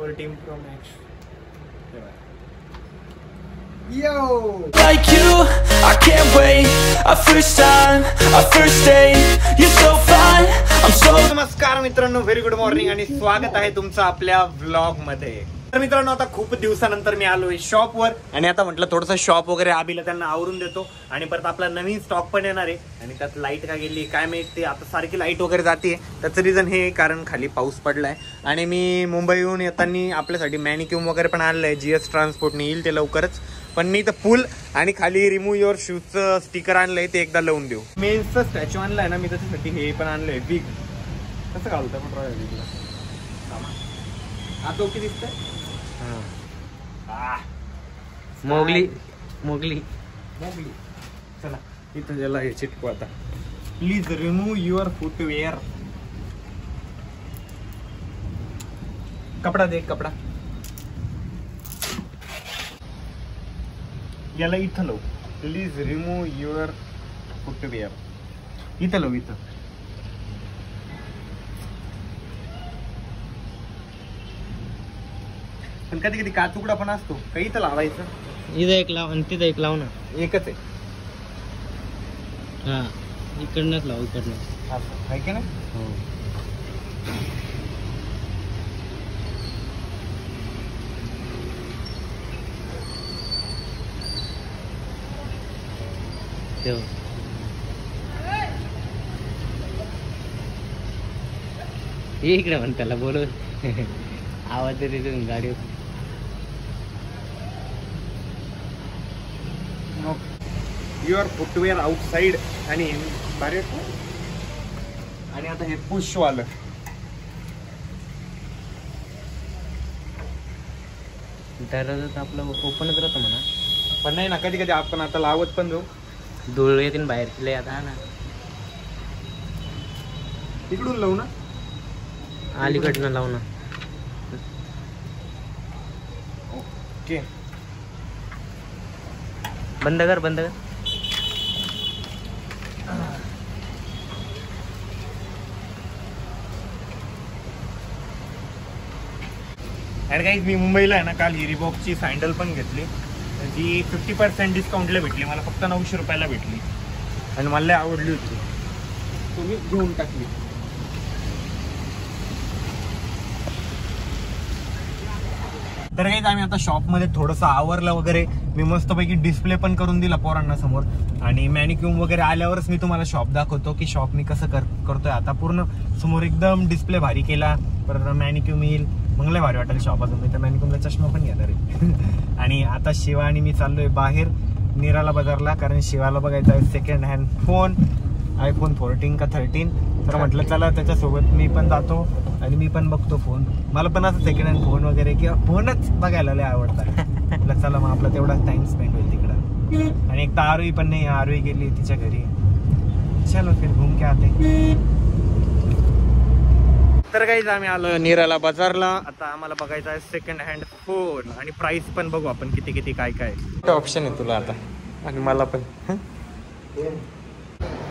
Fourteen pro max like you, I can't wait. A first time, a first date. You're so fine, I'm so. नमस्कार मित्रांनो very good morning आणि स्वागत आहे तुमचं आपल्या व्लॉगमध्ये तर मित्रांनो आता खूप दिवसानंतर मी आलोय शॉपवर. आणि आता म्हटलं थोडंसं शॉप वगैरे आबीला त्यांना आवरून देतो. आणि परत आपला नवीन स्टॉक पण येणार आहे. आणि त्यात लाइट का गेली काय माहीत ते आता सारखी लाइट वगैरे जाते त्याचं रिझन हे कारण खाली पाऊस पडलाय. आणि मी मुंबईहून येताना आपल्यासाठी मॅनिक्यूम वगैरे पण आणलंय. आहे जी एस ट्रान्सपोर्टने येईल ते लवकरच. पण मी तर पूल आणि खाली रिमूव्ह युअर शूजचं स्टिकर आणलंय ते एकदा लावून देऊ. मेन्सचं स्टॅच्यू आणलाय ना मी त्याच्यासाठी हे पण आणलंय बिग कसं घालतं पण बिगला आता ओके दिसतंय. मोगली. मोगली. मोगली. चला इथं ज्याला हे चिटकू आता. प्लीज रिमूव्ह युअर फुटवेअर कपडा दे कपडा. याला इथं लावू. प्लीज रिमूव्ह युअर फुटवेअर इथं लावू इथं. पण कधी कधी काचुकडा पण असतो. काही इथं लावायचं. इथं एक लाव आणि तिथं एक लाव ना. एकच आहे. हा. इकडनंच लाव इकडनं असं. आहे की नाही? हो. ठेव. ये इकडे म्हण त्याला बोलू आवाज येते तिथून गाडी युअर फुटवेअर आउटसाइड आणि भारी? आणि आता हे पुश वालं दररोज आपलं ओपनच राहतं म्हणा. पण नाही ना कधी कधी आपण आता लावत पण जाऊ. धूळ येते बाहेर लय आता. ना. तिकडून लावू ना. अलीकडनं लाव ना. ओके. बंद कर बंद कर. आणि काही मी मुंबईला आहे ना काल ही रिबॉकची सँडल पण घेतली. जी फिफ्टी पर्सेंट डिस्काउंटला भेटली. मला फक्त नऊशे रुपयाला भेटली. आणि मला आवडली होती. तो मी घेऊन टाकली. तर काही आम्ही आता शॉपमध्ये थोडंसं आवरलं वगैरे. मी मस्तपैकी डिस्प्ले पण करून दिला पोरांना समोर आणि मॅनिक्यूम वगैरे आल्यावरच मी तुम्हाला शॉप दाखवतो की शॉप मी कसं कर करतोय. आता पूर्ण समोर एकदम डिस्प्ले भारी केला. परत मॅनिक्यूम येईल मग लय भारी वाटेल शॉप अजून. मी तर मॅनिक्यूमला चष्मा पण घेणार आहे आणि आता शिवा आणि मी चाललोय बाहेर निराला बाजारला कारण शिवाला बघायचा आहे second hand phone iPhone fourteen का थर्टीन तर म्हटलं चला त्याच्यासोबत मी पण जातो आणि मी पण बघतो फोन मला पण असं सेकंड हँड फोन वगैरे किंवा फोनच बघायला लय आवडतात म्हटलं चला मग आपला तेवढा टाइम स्पेंड होईल तिकडं. आणि एक तर आरोही पण नाही आरोही गेली तिच्या घरी. चलो फिर घूम के आते. तर काहीच आम्ही आलो निराला बाजारला. आता आम्हाला बघायचं आहे सेकंड हँड फोन आणि प्राइस पण बघू आपण किती किती काय काय. ऑप्शन आहे तुला आता. आणि मला पण.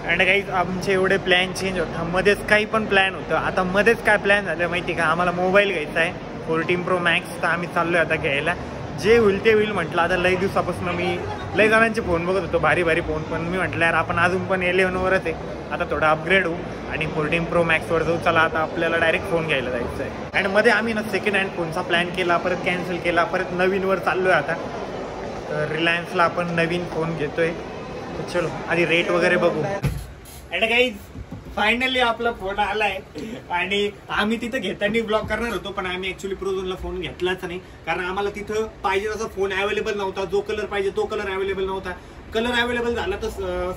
आणि काही आमचे एवढे प्लॅन चेंज होता. मध्येच काही पण प्लॅन होतं. आता मध्येच काय प्लॅन झालं माहिती का? आम्हाला मोबाईल घ्यायचा आहे. फोर्टीन प्रो मॅक्स तर आम्ही चाललोय आता घ्यायला. जे होईल ते होईल म्हटलं. आता लई दिवसापासून मी लई जणांचे फोन बघत होतो भारी भारी फोन पण मी म्हटलं यार आपण अजून पण इलेव्हनवरच आहे. आता थोडं अपग्रेड होऊ आणि फोर्टीन प्रो मॅक्सवर जाऊ. चला आता आपल्याला डायरेक्ट फोन घ्यायला जायचं आहे अँडमध्ये आम्ही ना सेकंड हँड फोनचा प्लॅन केला परत कॅन्सल केला परत नवीनवर चाललोय आता. तर रिलायन्सला आपण नवीन फोन घेतोय. चलो आधी रेट वगैरे बघू. आणि काही फायनली आपला फोन आलाय. आणि आम्ही तिथं घेताना ब्लॉक करणार होतो पण आम्ही ऍक्च्युली प्रोझोनला फोन घेतलाच नाही. कारण आम्हाला तिथं पाहिजे तसा फोन अवेलेबल नव्हता. जो कलर पाहिजे तो कलर अवेलेबल नव्हता. कलर अवेलेबल झाला तर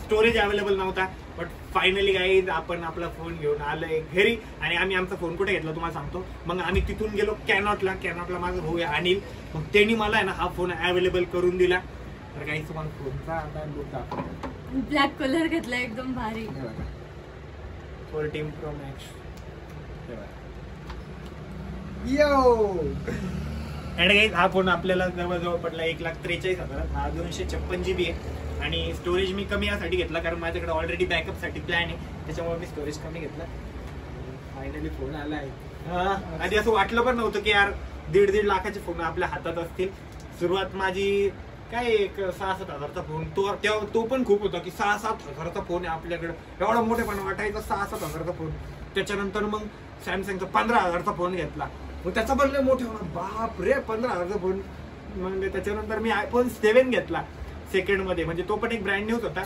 स्टोरेज अवेलेबल नव्हता. बट फायनली काही आपण आपला फोन घेऊन आलोय घरी. आणि आम्ही आमचा फोन कुठे घेतला तुम्हाला सांगतो. मग आम्ही तिथून गेलो कॅनॉटला कॅनॉटला माझा भाऊ आहे अनिल. मग त्यांनी मला आहे ना हा फोन अवेलेबल करून दिला. तर काही तुम्हाला फोनचा आता. ब्लॅक कलर घेतला एकदम भारी. फोर्टीन प्रो मॅक्स यो आणि काही हा फोन आपल्याला जवळजवळ पडला एक लाख त्रेचाळीस हजारात. हा दोनशे छप्पन जी बी आहे. आणि स्टोरेज मी कमी यासाठी घेतला कारण माझ्याकडे ऑलरेडी बॅकअपसाठी प्लॅन आहे. त्याच्यामुळे मी स्टोरेज कमी घेतला. फायनली फोन आला आहे. आधी असं वाटलं पण नव्हतं की यार दीड दीड लाखाचे फोन आपल्या हातात असतील. सुरुवात माझी काय एक सहा सात हजारचा फोन तो तेव्हा तो पण खूप होता की सहा सात हजाराचा फोन आहे आपल्याकडे. एवढा मोठेपणा वाटायचा सहा सात हजारचा फोन त्याच्यानंतर मग सॅमसंगचा पंधरा हजारचा फोन घेतला. मग त्याचा पण लय मोठे होणार. बाप रे पंधरा हजारचा फोन म्हणजे त्याच्यानंतर मी आयफोन सेवन घेतला सेकंडमध्ये म्हणजे तो पण एक ब्रँड न्यूज होता.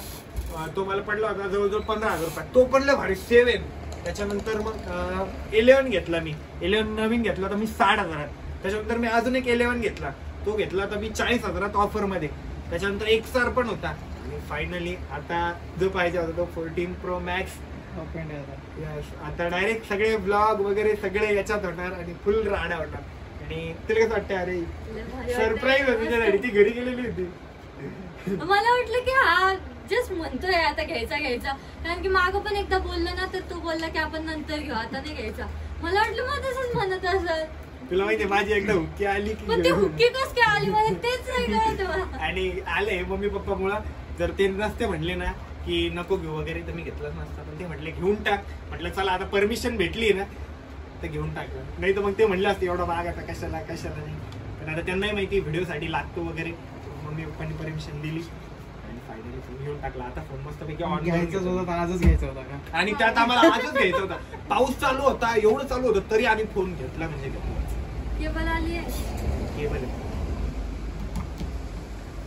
तो मला पडला होता जवळजवळ पंधरा हजार रुपये. तो पण लय भारी. सेवन त्याच्यानंतर मग इलेवन घेतला मी. इलेवन नवीन घेतला तर मी साठ हजारात. त्याच्यानंतर मी अजून एक इलेवन घेतला. तो घेतला तर मी चाळीस हजारात ऑफरमध्ये त्याच्यानंतर एक स्टार पण होता. आणि फायनली आता जो पाहिजे होता तो फोर्टीन प्रो मॅक्स Yes, आता डायरेक्ट सगळे ब्लॉग वगैरे सगळे याच्यात होणार आणि फुल राडा होणार. आणि तुला कसं वाटतं अरे सरप्राईज. होती ती घरी गेलेली होती. मला वाटलं की हा जस्ट म्हणतोय आता घ्यायचा घ्यायचा. कारण की मागं पण एकदा बोललो ना तर तो बोलला की आपण नंतर घेऊ आता नाही घ्यायचा. मला वाटलं मग तसंच म्हणत असत तुला माहितीये माझी एकदा हुक्की आली की हुक्की कस काय आली? मला तेच नाही. आणि आले मम्मी पप्पा मुळे जर ते नसते म्हणले ना की नको घेऊ वगैरे तर मी घेतलंच नसतं. पण ते म्हटले घेऊन टाक. म्हटलं चला आता परमिशन भेटली ना तर घेऊन टाकलं नाही तर मग ते म्हणले असते एवढा भाग आता कशाला कशाला नाही. पण आता त्यांनाही माहिती व्हिडिओ साठी लागतो वगैरे. मम्मी पप्पांनी परमिशन दिली. आणि फायनली फोन घेऊन टाकला. आता फोन मस्तपैकी ऑन घ्यायचंच होतं तर आजच घ्यायचा होता आणि त्यात आम्हाला आजच घ्यायचा होता. पाऊस चालू होता एवढं चालू होतं तरी आम्ही फोन घेतला म्हणजे घेतला. केबल आली आहे. केबल. आहे.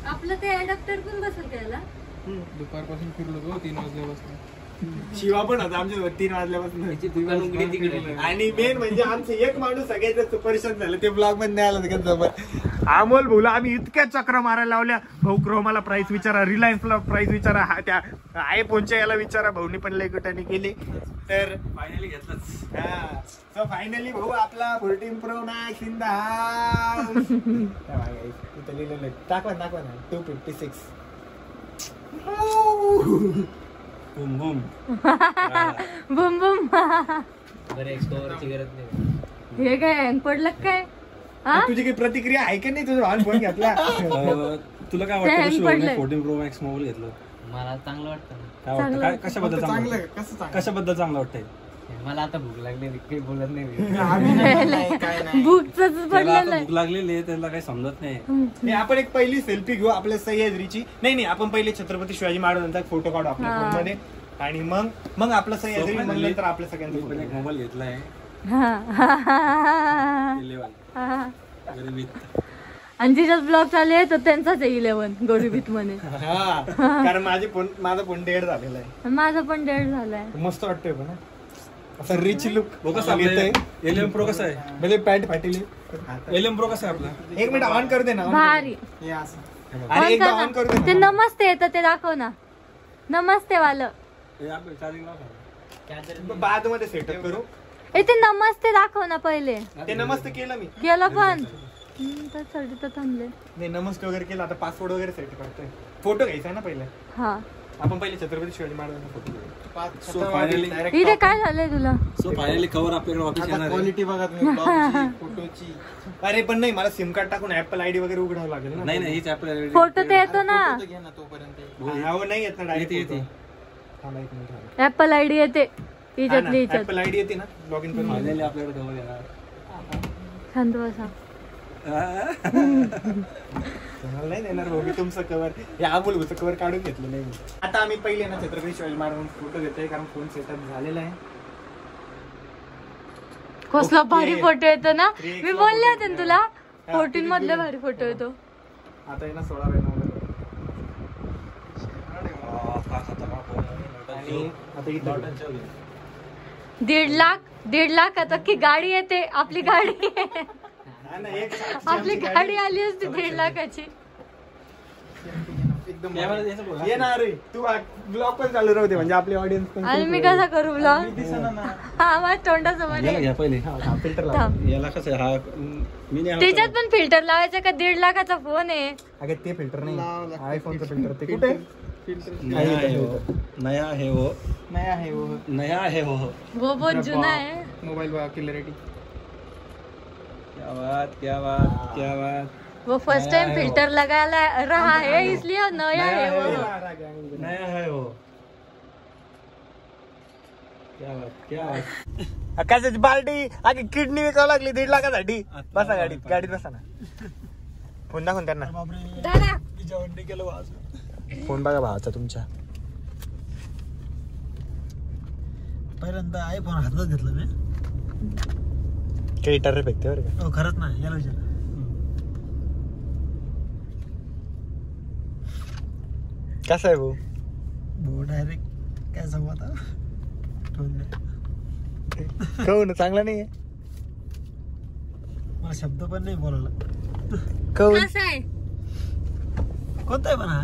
आपलं ते अडॅप्टर पण बसेल त्याला. दुपारपासून फिरलो तो तीन वाजल्यापासून. शिवा पण होता आमच्या तीन वाजल्यापासून. त्याची दुकान उघडी तिकडे आणि मेन म्हणजे आमचं एक माणूस सगळ्याचं सुपरशन झालं ते ब्लॉगमध्ये नाही आलं त्यांच्यासोबत अमोल भाऊला आम्ही इतक्या चक्र मारायला लावल्या. भाऊ क्रोमाला प्राइस विचारा रिलायन्सला प्राइस विचारा. हा त्या आयफोनच्या याला विचारा. भाऊनी पण लय गटाने केले. तर फायनली घेतलंच. हा फायनली भाऊ आपला fourteen pro max in the house. दाखवा दाखवा ना. Two fifty six Bum Bum. Bum Bum. हे काय हँग पडलं काय? हा? तुझी काही प्रतिक्रिया आहे का नाही? तुझा लहान फोन घेतला. अं, तुला काय वाटतं. फोर्टीन प्रो मॅक्स मोबाईल घेतलं? मला चांगलं वाटतं काय वाटतं? काय कशाबद्दल चांगलं कशाबद्दल चांगलं वाटतंय? मला आता भूक लागली काही बोलत नाही भूकच पडलेलं भूक लागलेली आहे त्याला काही समजत नाही. आपण एक पहिली सेल्फी घेऊ आपल्या सह्याद्रीची. नाही नाही आपण पहिले छत्रपती शिवाजी महाराजांचा फोटो काढू आपल्या. फोनमध्ये. आणि मग मग आपलं सह्याद्री finally, नंतर आपल्या सगळ्यांचा पण एक. मोबाईल घेतलाय. हा. हा. गरिबीत. आणि तिच्यात ब्लॉग चालू आहे तर त्यांचाच आहे इलेव्हन गरिबीत मध्ये हा. कारण माझे फोन माझा फोन डेड झालेला आहे. माझा पण डेड झालाय. मस्त वाटतोय पण हा. असा रिच लुक वो कसा इलेव्हन प्रो कसा आहे? म्हणजे पॅन्ट फाटली इलेव्हन प्रो कसा आहे आपला? एक मिनिट ऑन कर दे ना भारी. हे अरे एकदा ऑन करू. ते दे ना. नमस्ते येतं ते दाखव ना. नमस्ते वालं. हे आपलं बादमध्ये सेटअप करू. ए ते नमस्ते दाखव ना पहिले. ते नमस्ते केलं मी. गेलं पण. तर थांबले. नाही नमस्ते वगैरे केलं आता पासवर्ड वगैरे सेट करतोय. फोटो घ्यायचा ना पहिले? हा. आपण पहिले छत्रपती शिवाजी Direct इथे. काय झालंय तुला? सो फायनली कवर आपल्याकडे वापस येणार आहे. क्वालिटी बघा तुम्ही फोटोची अरे पण नाही मला सिम कार्ड टाकून ऍपल आयडी वगैरे उघडावं लागेल ना. नाही नाही हीच आपल्याला फोटो ते येतो ना. फोटो घे ना तोपर्यंत. हा, नाही येत ना येते, डायरेक्ट येते. थांबा एक मिनिट थांबा. ऍपल आयडी येते. हिच्यातली हा ना, हिच्यात Apple येते ना लॉग इन करून. फायनली आपल्याकडे कवर येणार. शांत बसा तुम्हाला नाही देणार भाऊ मी तुमचं कवर या अमोल भाऊचं कवर काढून घेतलं नाही मी. आता आम्ही पहिले ना छत्रपती शिवाजी महाराजांचा फोटो घेतोय कारण फोन सेटअप झालेला आहे कसला. भारी फोटो येतो ना मी बोलले होते ना. तुला फोर्टीन मधले? भारी फोटो येतो आता आहे ना सोळा आता दीड लाख दीड लाख की गाडी येते आपली गाडी हा आपली गाडी आली असती दीड लाखाची. एकदम ये ना अरे तू ब्लॉग पण चालू राहते म्हणजे आपली ऑडियन्स पण आणि मी कसा करू ब्लॉग दिसेना ना. हा माझ्या तोंडासमोर पहिले. फिल्टर थांब. याला कसं आहे, हा मी नाही त्याच्यात पण फिल्टर लावायचं का? दीड लाखाचा फोन आहे. अगे ते फिल्टर नाही. आयफोनचं फिल्टर ते कुठे? फिल्टर नया है. वो नया है. वो वो नया है. वो वो बहुत जुना आहे. मोबाईल क्लिअरिटी क्या बात क्या बात क्या बात। वो फ़र्स्ट टाइम फ़िल्टर लगाया रहा है इसलिए नया है वो। नया है वो। क्या बात क्या बात। कशाची बालडी आधी किडनी विकावं लागली? दीड लाखासाठी बसा गाडीत गाडीत बसा ना। फ़ोन दाखवून त्यांना फ़ोन बघा भावाचा तुमच्या पहिल्यांदा आयफोन हातात घेतला मी काही टर फेकते बरं का? हो खरंच नाही. याला विचार कसं आहे भाऊ? भाऊ डायरेक्ट काय सांगू आता? ठेवून दे. कहून चांगला नाही मला शब्द पण नाही बोलायला. कहून कसं आहे? कोणता आहे पण हा?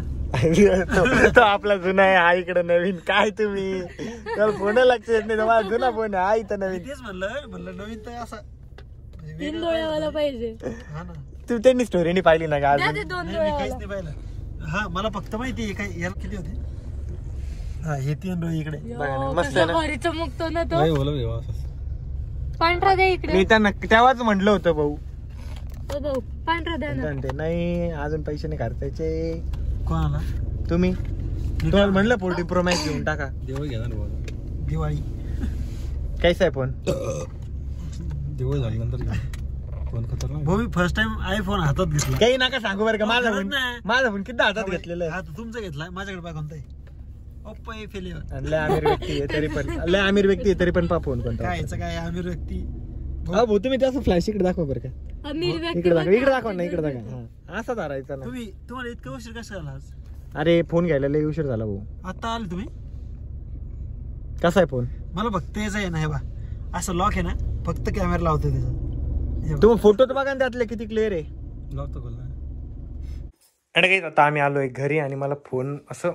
तो तो आपला जुना आहे. हा इकडे नवीन. काय तुम्ही? त्याला फोन लक्ष येत नाही तुम्हाला जुना फोन आहे. हा इथं मी नवीन. तेच म्हणलं. म्हणलं नवीन तर असा तीन डोळ्यावाला पाहिजे. हा ना. तू त्यांनी स्टोरी नाही पाहिली ना का ते दोन नाही मी काहीच डोळ्यावाला नाही पाहिलं. हा मला फक्त माहिती आहे काय याला किती होते? हा हे तीन डोळे इकडे. बघा ना, यो, मस्त कसला आहे ना? भारी चमकतो ना तो. बोला भाऊ पांढरा द्या इकडे. मी त्यांना तेव्हाच म्हंटल होतं भाऊ. ओ भाऊ पांढरा द्या ना. म्हणते, नाही अजून पैसे नाही खर्चायचे. कोणाला? तुम्ही? तुम्हाला म्हणलं फोर्टी प्रो मॅक्स घेऊन टाका. देवळ घेणार भाऊ. दिवाळी. कैसा आहे फोन देवळ झाल्यानंतर घ्या फोन खतरनाक भाऊ मी फर्स्ट टाइम आयफोन हातात घेतला. काही नका सांगू बरं का माझा फोन. माझा फोन किती हातात घेतलेलं आहे? हा तो तुमचा घेतला माझ्याकडे पाय कोणता ओप्पो लय आमिर व्यक्ती आहे तरी पण लय आमिर व्यक्ती आहे तरी पण पा फोन कोणता काय याचं काय आमिर व्यक्ती? हा भाऊ तुम्ही त्याचं फ्लॅश इकडे दाखवा बरं का. अमीर व्यक्ती इकडे दाखवा इकडे दाखवा ना इकडे दाखवा. हा असा धरायचा ना. तुम्ही तुम्हाला इतका उशीर कसा झाला अरे फोन घ्यायला लय उशीर झाला भाऊ. आता आले तुम्ही? कसा आहे फोन मला फक्त याचं आहे ना हे बा असं लॉक आहे ना फक्त कॅमेरा लावतो त्याचा. तुम्ही फोटो तर बघा ना त्यातले किती क्लिअर आहे. लावतो बोल आणि काही आता आम्ही आलोय घरी आणि मला फोन असं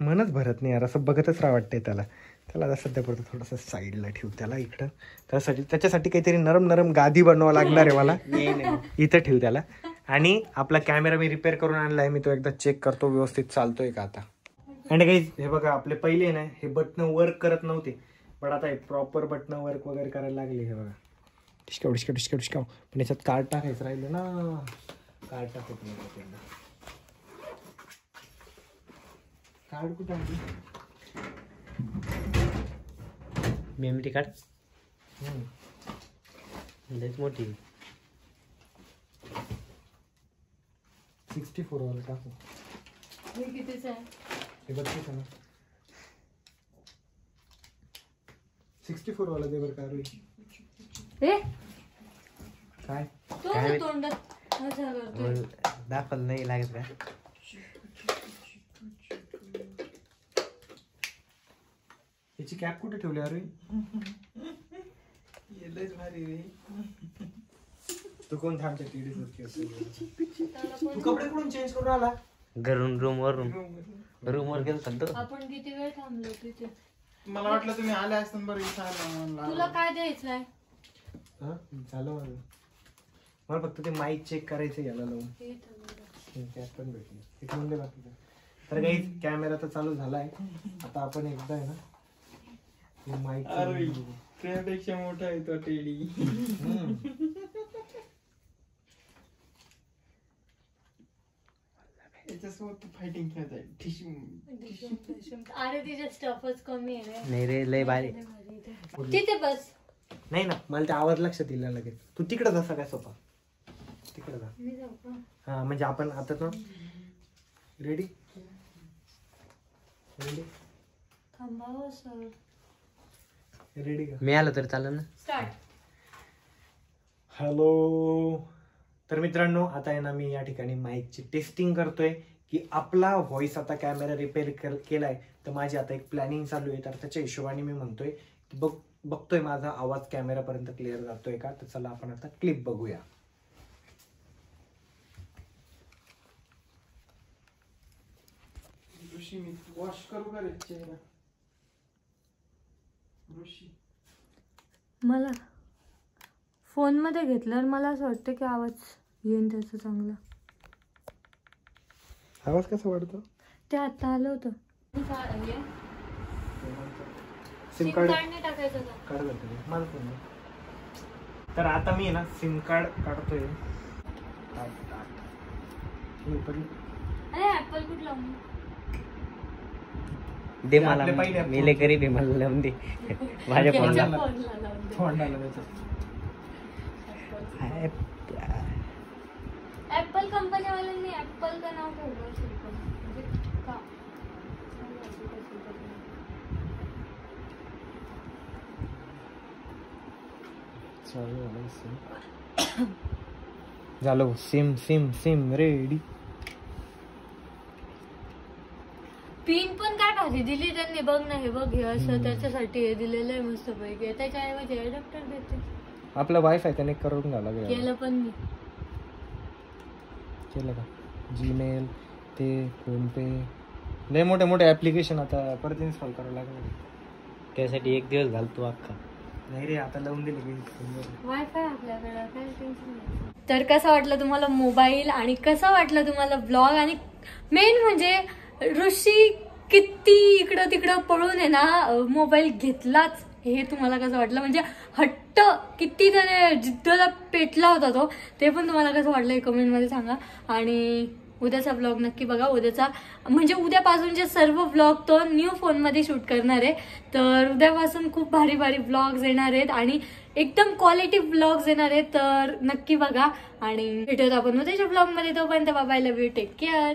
मनच भरत नाही यार असं बघतच राहा वाटतंय त्याला. त्याला आता सध्या पुरतं थोडंसं साईडला ठेवू त्याला इकडं. त्यासाठी त्याच्यासाठी काहीतरी नरम नरम गादी बनवावं लागणार आहे मला. इथं ठेवू त्याला. आणि आपला कॅमेरा मी रिपेअर करून आणलाय मी तो एकदा चेक करतो व्यवस्थित चालतोय का आता? आणि काही हे बघा आपले पहिले ना हे बटन वर्क करत नव्हते. पण आता हे प्रॉपर बटन वर्क वगैरे करायला लागले हे बघा. डिस्काव डिस्काव डिस्काव डिस्काव पण याच्यात कार्ड टाकायचं राहिलं ना. कार्ड टाकत नाही. कार्ड कुठे आहे? मेमरी कार्ड लयच मोठी. सिक्स्टी फोर वाला टाकू. कितीचं आहे? हे बत्तीस आहे ना. सिक्स्टी फोर वाला दे बरं का ए? काय? तो ना तोंडात हा झाला तो. दाखवलं नाही लागत का? याची कॅप कुठे ठेवली अरे? तू कोण थांबच्या टीडी तू कपडे कुठून चेंज करून आला? घरून रूम वरून. रूम वर गेलो आपण किती वेळ थांबलो तिथे? मला वाटलं तुम्ही आले असताना बरं. तुला काय द्यायचंय? हा? झालं माझं. मला फक्त ते माईक चेक करायचं याला लावून. पण भेटली. एक म्हणजे बाकी तर काही कॅमेरा तर चालू झालाय. आता आपण एकदा आहे ना माईक अरे त्यापेक्षा मोठा आहे तो टेडी. याच्यासोबत फायटिंग खेळत आहे ठिशूम अरे तिचे स्टफच कमी आहे रे. नाही रे लय भारी. तिथे बस. नाही ना मला ते आवाज लक्षात येईल ना लगेच. तू तिकडे जा सगळ्या सोपा तिकडे जा. मी जाऊ का? हा म्हणजे आपण आता ना रेडी रेडी थांबावं सर रेडी का? मी आलो तर चालेल ना? स्टार्ट हॅलो तर मित्रांनो आता आहे ना मी या ठिकाणी माईकची टेस्टिंग करतोय. की आपला व्हॉइस आता कॅमेरा रिपेअर केलाय तर माझी आता एक प्लॅनिंग चालू आहे. तर त्याच्या हिशोबाने मी म्हणतोय की बघ बघतोय माझा आवाज कॅमेरापर्यंत क्लिअर जातोय का? तर चला आपण आता क्लिप बघूया. मला? फोनमध्ये घेतल्यावर मला असं वाटतं की आवाज येईन त्याचा चांगला. आवाज कसा वाटतो ते आता आलं होतं. सिम कार्ड नाही टाकायचं का काढ बरं का. माझा फोन आहे. तर आता मी आहे ना सिम कार्ड काढतोय. हे दे? मला मी गरीब आहे मला लावून दे. माझ्या फोनला. phone ला लावून दे. तोंडाला त्याचं. ऍपल कंपनीवाल्यांनी ऍपल का नाव ठेवलं. म्हणजे का? झालं SIM SIM SIM ready PIN पण काय भारी दिली त्यांनी बघ ना हे बघ हे असं त्याच्यासाठी हे दिलेलं आहे मस्त पैकी त्याच्याऐवजी अडॅप्टर देते आपला वायफाय कनेक्ट करून लागेल केलं पण मी केलं का? जीमेल ते फोनपे. लय मोठे मोठे ऍप्लिकेशन आता परत इन्स्टॉल करावं लागणार त्यासाठी एक दिवस घालतो अख्खा. नाही रे आता लावून दिले की वायफाय आपल्याकडे काय टेन्शन नाही. तर कसा वाटला तुम्हाला मोबाईल आणि कसा वाटला तुम्हाला ब्लॉग आणि मेन म्हणजे ऋषी किती इकडं तिकडं पळून आहे ना मोबाईल घेतलाच. हे तुम्हाला कसं वाटलं? म्हणजे हट्ट किती त्याने जिद्दला पेटला होता तो. ते पण तुम्हाला कसं वाटलं हे कमेंटमध्ये सांगा. आणि उद्याचा ब्लॉग नक्की बघा. उद्याचा म्हणजे उद्यापासूनचे सर्व ब्लॉग तो न्यू फोनमध्ये शूट करणार आहे. तर उद्यापासून खूप भारी भारी ब्लॉग्स येणार आहेत. आणि एकदम क्वालिटी ब्लॉग्स येणार आहेत. तर नक्की बघा. आणि भेटत आपण उद्याच्या ब्लॉगमध्ये तोपर्यंत बाबाय लव्ह यू टेक केअर